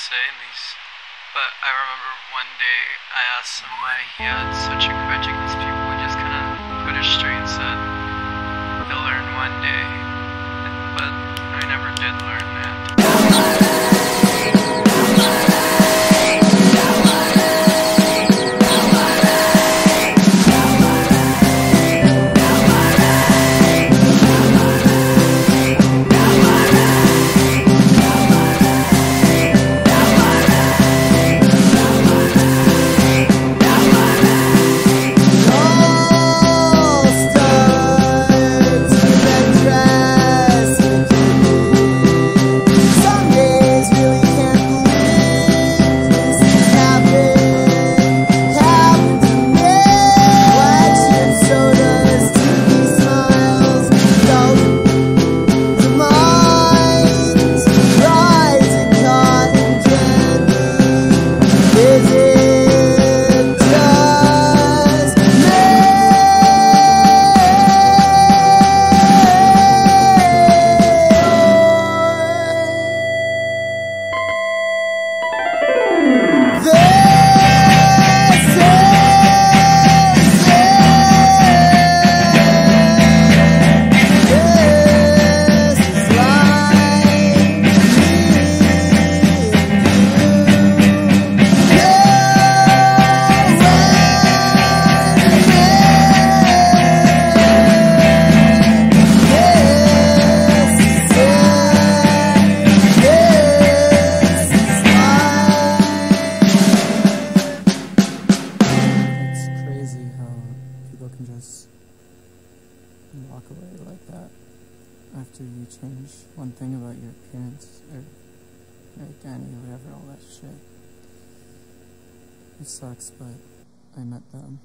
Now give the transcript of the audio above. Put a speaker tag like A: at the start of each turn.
A: say in these, but I remember one day I asked him why he had such a grudge
B: can just walk away like that after you change one thing about your appearance or your identity, or whatever, all that shit. It sucks, but I met them